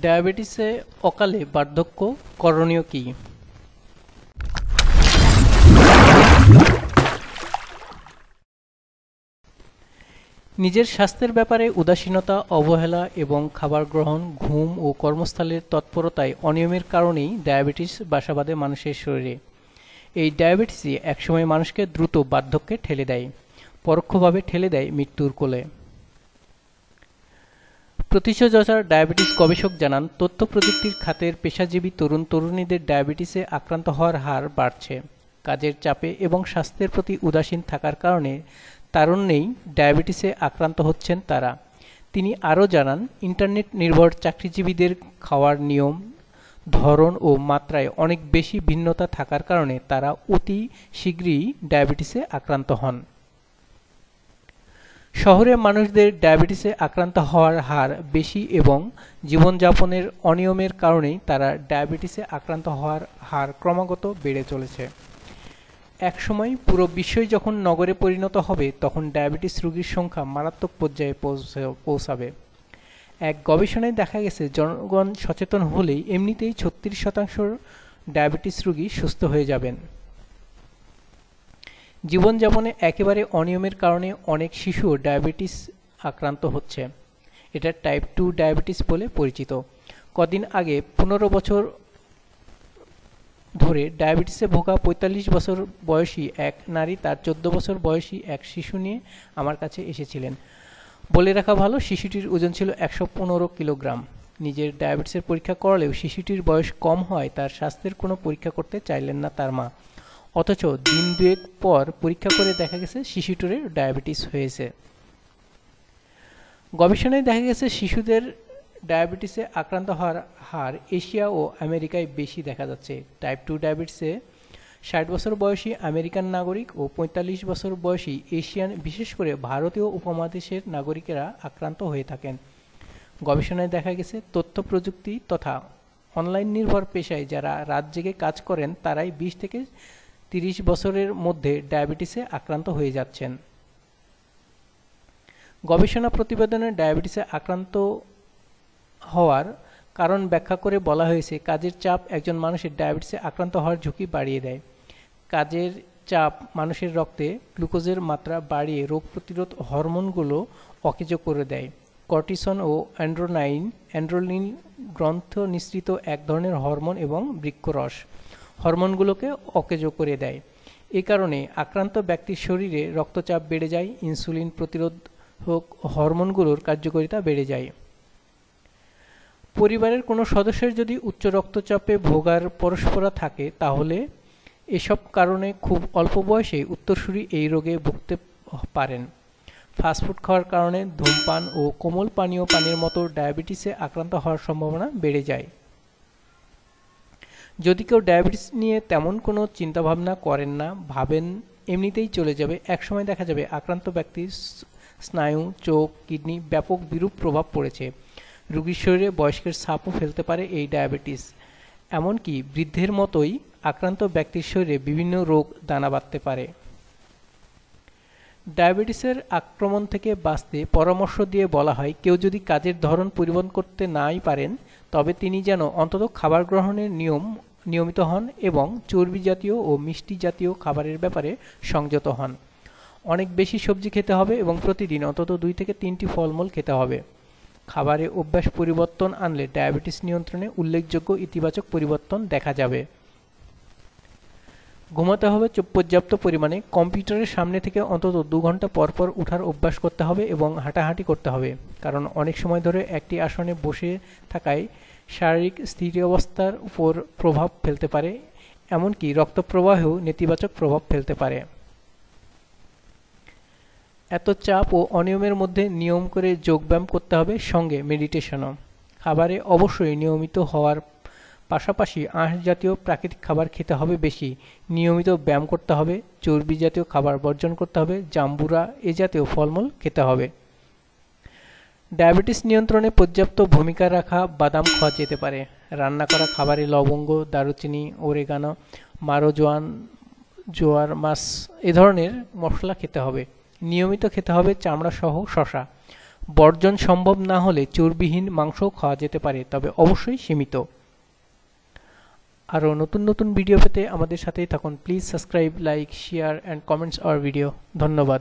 ডায়াবেটিসে অকালে বার্ধক্য করণীয় কি? নিজের স্বাস্থ্যের ব্যাপারে উদাসীনতা, অবহেলা এবং খাবার গ্রহণ, ঘুম ও কর্মস্থলের তৎপরতায় অনিয়মের কারণেই ডায়াবেটিস বাসা বাঁধে মানুষের শরীরে। এই ডায়াবেটিসই একসময় মানুষকে দ্রুত বার্ধক্যে ঠেলে দেয়, পরোক্ষভাবে ঠেলে দেয় মৃত্যুর কোলে। প্রতিষ্ঠা ডায়াবেটিস গবেষক জানান তথ্য প্রযুক্তির খাতের পেশাজীবী তরুণ তরুণীদের ডায়াবেটিসে আক্রান্ত হওয়ার হার বাড়ছে। কাজের চাপে এবং স্বাস্থ্যের প্রতি উদাসীন থাকার কারণে তারুণ্যেই ডায়াবেটিসে আক্রান্ত হচ্ছেন তারা। তিনি আরও জানান, ইন্টারনেট নির্ভর চাকরিজীবীদের খাওয়ার নিয়ম, ধরন ও মাত্রায় অনেক বেশি ভিন্নতা থাকার কারণে তারা অতি শীঘ্রই ডায়াবেটিসে আক্রান্ত হন। শহরের মানুষদের ডায়াবেটিসে আক্রান্ত হওয়ার হার বেশি এবং জীবনযাপনের অনিয়মের কারণেই তারা ডায়াবেটিসে আক্রান্ত হওয়ার হার ক্রমাগত বেড়ে চলেছে। একসময় পুরো বিশ্বই যখন নগরে পরিণত হবে, তখন ডায়াবেটিস রোগীর সংখ্যা মারাত্মক পর্যায়ে পৌঁছাবে। এক গবেষণায় দেখা গেছে, জনগণ সচেতন হলেই এমনিতেই ছত্রিশ শতাংশ ডায়াবেটিস রোগী সুস্থ হয়ে যাবেন। জীবনযাপনে একেবারে অনিয়মের কারণে অনেক শিশু ডায়াবেটিস আক্রান্ত হচ্ছে। এটা টাইপ টু ডায়াবেটিস বলে পরিচিত। কদিন আগে পনেরো বছর ধরে ডায়াবেটিসে ভোগা পঁয়তাল্লিশ বছর বয়সী এক নারী তার চোদ্দ বছর বয়সী এক শিশু নিয়ে আমার কাছে এসেছিলেন। বলে রাখা ভালো, শিশুটির ওজন ছিল একশো পনেরো কিলোগ্রাম। নিজের ডায়াবেটিসের পরীক্ষা করালেও শিশুটির বয়স কম হয়, তার স্বাস্থ্যের কোনো পরীক্ষা করতে চাইলেন না তার মা। অথচ দিন দুয়েক পর পরীক্ষা করে দেখা গেছে শিশুটির ডায়াবেটিস হয়েছে। গবেষণায় দেখা গেছে শিশুদের ডায়াবেটিসে আক্রান্ত হওয়ার হার এশিয়া ও আমেরিকায় বেশি দেখা যাচ্ছে। টাইপ টু ডায়াবেটিসে ষাট বছর বয়সী আমেরিকান নাগরিক ও পঁয়তাল্লিশ বছর বয়সী এশিয়ান, বিশেষ করে ভারতীয় উপমহাদেশের নাগরিকেরা আক্রান্ত হয়ে থাকেন। গবেষণায় দেখা গেছে তথ্য প্রযুক্তি তথা অনলাইন নির্ভর পেশায় যারা রাত জেগে কাজ করেন, তারাই বিশ থেকে তিরিশ বছরের মধ্যে ডায়াবেটিসে আক্রান্ত হয়ে যাচ্ছেন। গবেষণা প্রতিবেদনে ডায়াবেটিসে আক্রান্ত হওয়ার কারণ ব্যাখ্যা করে বলা হয়েছে, কাজের চাপ একজন মানুষের ডায়াবেটিসে আক্রান্ত হওয়ার ঝুঁকি বাড়িয়ে দেয়। কাজের চাপ মানুষের রক্তে গ্লুকোজের মাত্রা বাড়িয়ে রোগ প্রতিরোধ হরমোনগুলো অকেজ করে দেয়। কর্টিসন ও অ্যান্ড্রোনাইন, অ্যান্ড্রোলিন গ্রন্থ নিঃসৃত এক ধরনের হরমোন এবং বৃক্ষরস। হরমোনগুলোকে অকেজ করে দেয়। এ কারণে আক্রান্ত ব্যক্তির শরীরে রক্তচাপ বেড়ে যায়, ইনসুলিন প্রতিরোধক হরমোনগুলোর কার্যকারিতা বেড়ে যায়। পরিবারের কোনো সদস্যের যদি উচ্চ রক্তচাপে ভোগার পরস্পরা থাকে, তাহলে এসব কারণে খুব অল্প বয়সে উত্তরসূরি এই রোগে ভুগতে পারেন। ফাস্টফুড খাওয়ার কারণে ধূমপান ও কোমল পানীয় পানির মতো ডায়াবেটিসে আক্রান্ত হওয়ার সম্ভাবনা বেড়ে যায়। যদি কেউ ডায়াবেটিস নিয়ে তেমন কোনো চিন্তাভাবনা করেন না, ভাবেন এমনিতেই চলে যাবে। একসময় দেখা যাবে আক্রান্ত ব্যক্তির স্নায়ু, চোখ, কিডনি ব্যাপক বিরূপ প্রভাব পড়েছে। রোগীর শরীরে বয়স্কের ছাপও ফেলতে পারে এই ডায়াবেটিস। এমনকি বৃদ্ধের মতোই আক্রান্ত ব্যক্তির শরীরে বিভিন্ন রোগ দানা বাঁধতে পারে। ডায়াবেটিসের আক্রমণ থেকে বাঁচতে পরামর্শ দিয়ে বলা হয়, কেউ যদি কাজের ধরন পরিবর্তন করতে নাই পারেন তবে তিনি যেন অন্তত খাবার গ্রহণের নিয়ম নিয়মিত হন এবং চর্বি জাতীয় ও মিষ্টি জাতীয় খাবারের ব্যাপারে সংযত হন। অনেক বেশি সবজি খেতে হবে এবং প্রতিদিন অন্তত দুই থেকে তিনটি ফলমূল খেতে হবে। খাবারে অভ্যাস পরিবর্তন আনলে ডায়াবেটিস নিয়ন্ত্রণে উল্লেখযোগ্য ইতিবাচক পরিবর্তন দেখা যাবে। ঘুমাতে হবে পর্যাপ্ত পরিমাণে। কম্পিউটারের সামনে থেকে অন্তত দু ঘণ্টা পরপর উঠার অভ্যাস করতে হবে এবং হাঁটাহাঁটি করতে হবে। কারণ অনেক সময় ধরে একটি আসনে বসে থাকায় শারীরিক স্থিতি অবস্থার উপর প্রভাব ফেলতে পারে, এমনকি রক্ত প্রবাহেও নেতিবাচক প্রভাব ফেলতে পারে। এত চাপ ও অনিয়মের মধ্যে নিয়ম করে যোগব্যায়াম করতে হবে সঙ্গে মেডিটেশনও খাবারে অবশ্যই নিয়মিত হওয়ার পাশাপাশি আঁশ জাতীয় প্রাকৃতিক খাবার খেতে হবে বেশি। নিয়মিত ব্যায়াম করতে হবে, চর্বি জাতীয় খাবার বর্জন করতে হবে, জাম্বুরা এ জাতীয় ফলমূল খেতে হবে। ডায়াবেটিস নিয়ন্ত্রণে পর্যাপ্ত ভূমিকা রাখা বাদাম খাওয়া যেতে পারে। রান্না করা খাবারে লবঙ্গ, দারুচিনি, ওরেগানো, মারোজোয়ান, জোয়ার মাছ এ ধরনের মশলা খেতে হবে। নিয়মিত খেতে হবে চামড়া সহ শশা বর্জন সম্ভব না হলে চর্বিহীন মাংসও খাওয়া যেতে পারে, তবে অবশ্যই সীমিত। আরও নতুন নতুন ভিডিও পেতে আমাদের সাথেই থাকুন। Please subscribe like share and comments our video ধন্যবাদ।